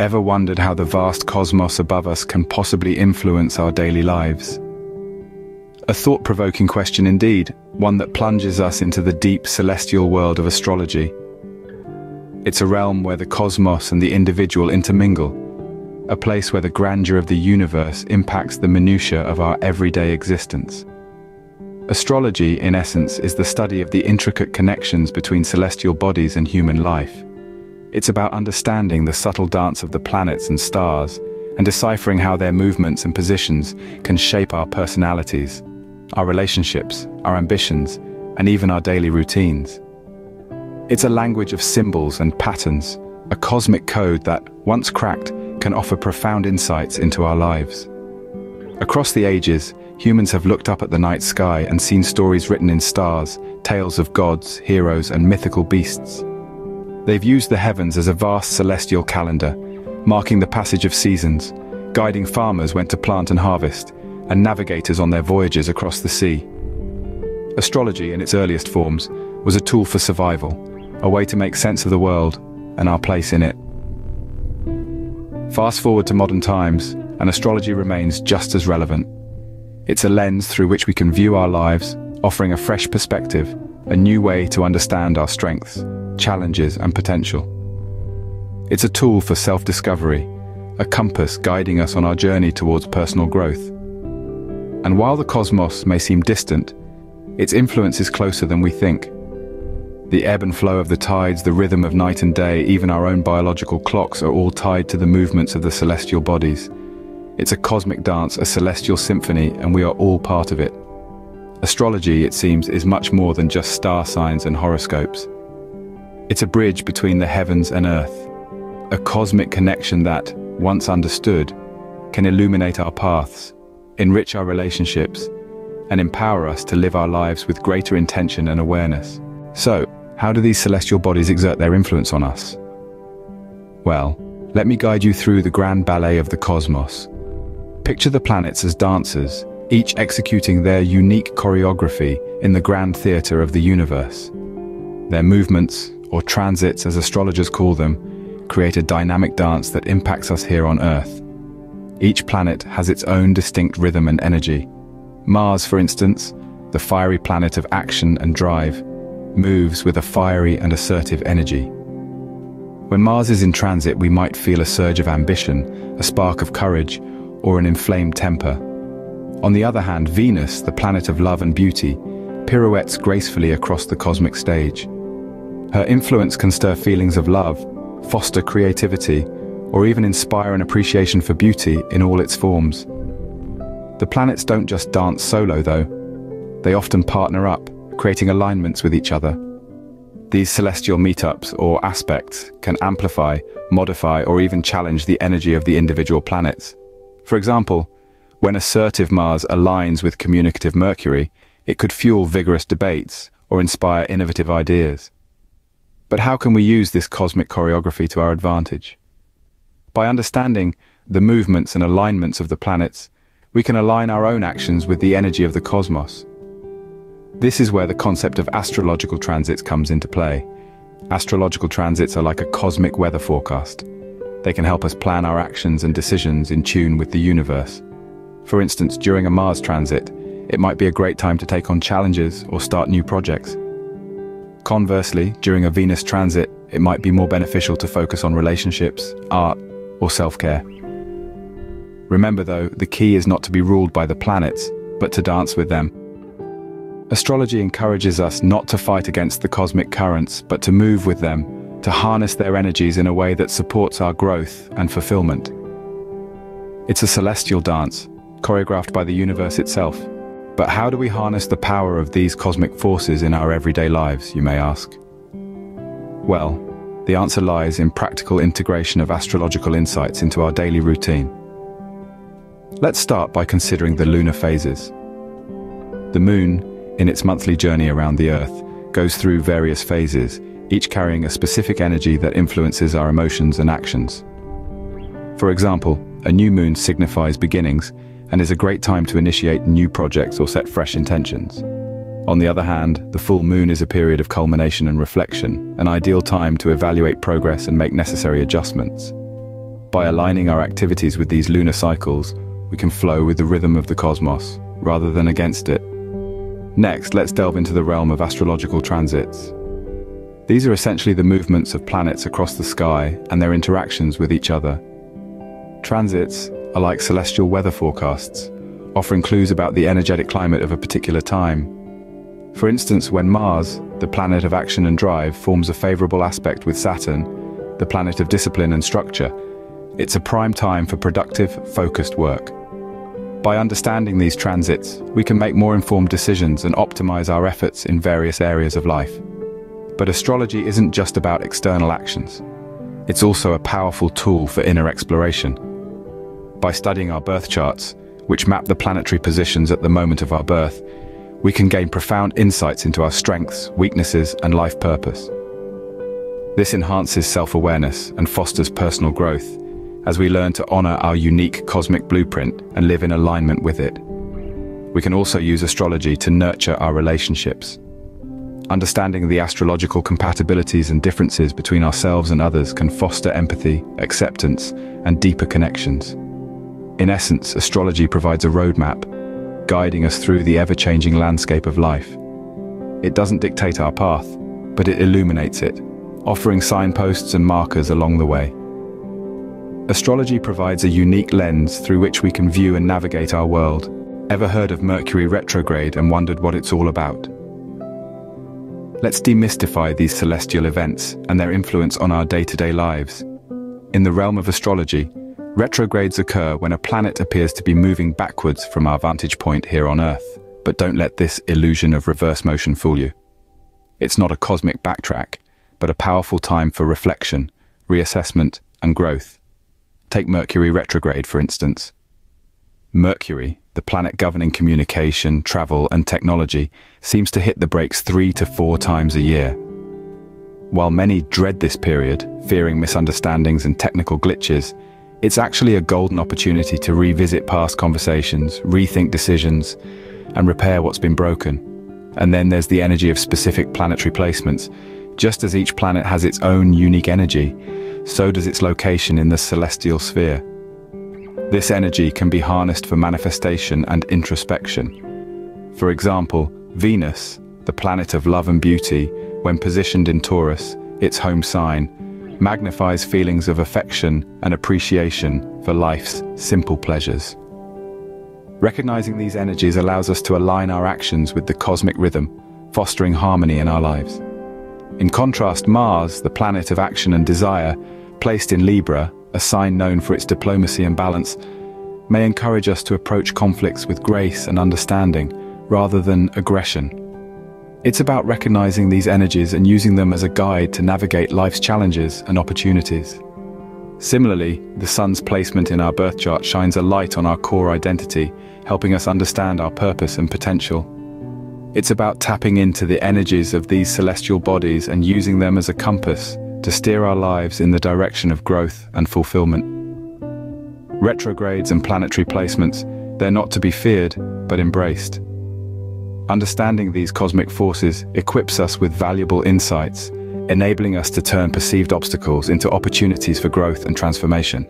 Ever wondered how the vast cosmos above us can possibly influence our daily lives? A thought-provoking question indeed, one that plunges us into the deep celestial world of astrology. It's a realm where the cosmos and the individual intermingle, a place where the grandeur of the universe impacts the minutiae of our everyday existence. Astrology, in essence, is the study of the intricate connections between celestial bodies and human life. It's about understanding the subtle dance of the planets and stars, and deciphering how their movements and positions can shape our personalities, our relationships, our ambitions, and even our daily routines. It's a language of symbols and patterns, a cosmic code that, once cracked, can offer profound insights into our lives. Across the ages, humans have looked up at the night sky and seen stories written in stars, tales of gods, heroes, and mythical beasts. They've used the heavens as a vast celestial calendar, marking the passage of seasons, guiding farmers when to plant and harvest, and navigators on their voyages across the sea. Astrology, in its earliest forms, was a tool for survival, a way to make sense of the world and our place in it. Fast forward to modern times, and astrology remains just as relevant. It's a lens through which we can view our lives, offering a fresh perspective, a new way to understand our strengths, challenges and potential. It's a tool for self-discovery, a compass guiding us on our journey towards personal growth. And while the cosmos may seem distant, its influence is closer than we think. The ebb and flow of the tides, the rhythm of night and day, even our own biological clocks are all tied to the movements of the celestial bodies. It's a cosmic dance, a celestial symphony, and we are all part of it. Astrology, it seems, is much more than just star signs and horoscopes. It's a bridge between the heavens and earth, a cosmic connection that, once understood, can illuminate our paths, enrich our relationships, and empower us to live our lives with greater intention and awareness. So, how do these celestial bodies exert their influence on us? Well, let me guide you through the grand ballet of the cosmos. Picture the planets as dancers, each executing their unique choreography in the grand theatre of the universe. Their movements, or transits as astrologers call them, create a dynamic dance that impacts us here on Earth. Each planet has its own distinct rhythm and energy. Mars, for instance, the fiery planet of action and drive, moves with a fiery and assertive energy. When Mars is in transit, we might feel a surge of ambition, a spark of courage, or an inflamed temper. On the other hand, Venus, the planet of love and beauty, pirouettes gracefully across the cosmic stage. Her influence can stir feelings of love, foster creativity, or even inspire an appreciation for beauty in all its forms. The planets don't just dance solo though. They often partner up, creating alignments with each other. These celestial meetups or aspects can amplify, modify or even challenge the energy of the individual planets. For example, when assertive Mars aligns with communicative Mercury, it could fuel vigorous debates or inspire innovative ideas. But how can we use this cosmic choreography to our advantage? By understanding the movements and alignments of the planets, we can align our own actions with the energy of the cosmos. This is where the concept of astrological transits comes into play. Astrological transits are like a cosmic weather forecast. They can help us plan our actions and decisions in tune with the universe. For instance, during a Mars transit, it might be a great time to take on challenges or start new projects. Conversely, during a Venus transit, it might be more beneficial to focus on relationships, art, or self-care. Remember though, the key is not to be ruled by the planets, but to dance with them. Astrology encourages us not to fight against the cosmic currents, but to move with them, to harness their energies in a way that supports our growth and fulfillment. It's a celestial dance, choreographed by the universe itself. But how do we harness the power of these cosmic forces in our everyday lives, you may ask? Well, the answer lies in practical integration of astrological insights into our daily routine. Let's start by considering the lunar phases. The moon, in its monthly journey around the Earth, goes through various phases, each carrying a specific energy that influences our emotions and actions. For example, a new moon signifies beginnings and is a great time to initiate new projects or set fresh intentions. On the other hand, the full moon is a period of culmination and reflection, an ideal time to evaluate progress and make necessary adjustments. By aligning our activities with these lunar cycles, we can flow with the rhythm of the cosmos, rather than against it. Next, let's delve into the realm of astrological transits. These are essentially the movements of planets across the sky and their interactions with each other. Transits are like celestial weather forecasts, offering clues about the energetic climate of a particular time. For instance, when Mars, the planet of action and drive, forms a favorable aspect with Saturn, the planet of discipline and structure, it's a prime time for productive, focused work. By understanding these transits, we can make more informed decisions and optimize our efforts in various areas of life. But astrology isn't just about external actions. It's also a powerful tool for inner exploration. By studying our birth charts, which map the planetary positions at the moment of our birth, we can gain profound insights into our strengths, weaknesses, and life purpose. This enhances self-awareness and fosters personal growth as we learn to honor our unique cosmic blueprint and live in alignment with it. We can also use astrology to nurture our relationships. Understanding the astrological compatibilities and differences between ourselves and others can foster empathy, acceptance, and deeper connections. In essence, astrology provides a roadmap, guiding us through the ever-changing landscape of life. It doesn't dictate our path, but it illuminates it, offering signposts and markers along the way. Astrology provides a unique lens through which we can view and navigate our world. Ever heard of Mercury retrograde and wondered what it's all about? Let's demystify these celestial events and their influence on our day-to-day -day lives. In the realm of astrology, Retrogrades occur when a planet appears to be moving backwards from our vantage point here on Earth, but don't let this illusion of reverse motion fool you. It's not a cosmic backtrack, but a powerful time for reflection, reassessment, and growth. Take Mercury retrograde, for instance. Mercury, the planet governing communication, travel, and technology, seems to hit the brakes three to four times a year. While many dread this period, fearing misunderstandings and technical glitches, it's actually a golden opportunity to revisit past conversations, rethink decisions, and repair what's been broken. And then there's the energy of specific planetary placements. Just as each planet has its own unique energy, so does its location in the celestial sphere. This energy can be harnessed for manifestation and introspection. For example, Venus, the planet of love and beauty, when positioned in Taurus, its home sign, magnifies feelings of affection and appreciation for life's simple pleasures. Recognizing these energies allows us to align our actions with the cosmic rhythm, fostering harmony in our lives. In contrast, Mars, the planet of action and desire, placed in Libra, a sign known for its diplomacy and balance, may encourage us to approach conflicts with grace and understanding, rather than aggression. It's about recognizing these energies and using them as a guide to navigate life's challenges and opportunities. Similarly, the sun's placement in our birth chart shines a light on our core identity, helping us understand our purpose and potential. It's about tapping into the energies of these celestial bodies and using them as a compass to steer our lives in the direction of growth and fulfillment. Retrogrades and planetary placements, they're not to be feared, but embraced. Understanding these cosmic forces equips us with valuable insights, enabling us to turn perceived obstacles into opportunities for growth and transformation.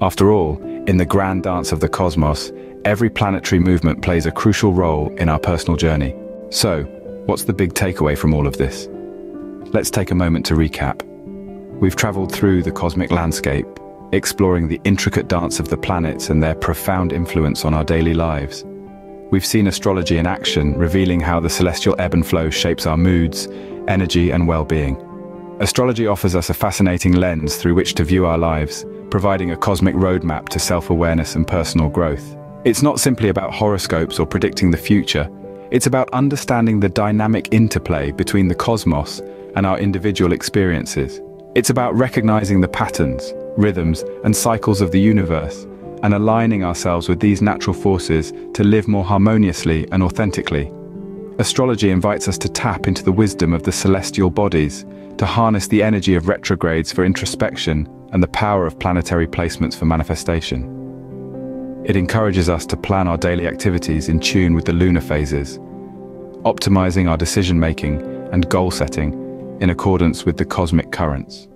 After all, in the grand dance of the cosmos, every planetary movement plays a crucial role in our personal journey. So, what's the big takeaway from all of this? Let's take a moment to recap. We've traveled through the cosmic landscape, exploring the intricate dance of the planets and their profound influence on our daily lives. We've seen astrology in action, revealing how the celestial ebb and flow shapes our moods, energy and well-being. Astrology offers us a fascinating lens through which to view our lives, providing a cosmic roadmap to self-awareness and personal growth. It's not simply about horoscopes or predicting the future, it's about understanding the dynamic interplay between the cosmos and our individual experiences. It's about recognizing the patterns, rhythms, and cycles of the universe, and aligning ourselves with these natural forces to live more harmoniously and authentically. Astrology invites us to tap into the wisdom of the celestial bodies, to harness the energy of retrogrades for introspection and the power of planetary placements for manifestation. It encourages us to plan our daily activities in tune with the lunar phases, optimizing our decision-making and goal setting in accordance with the cosmic currents.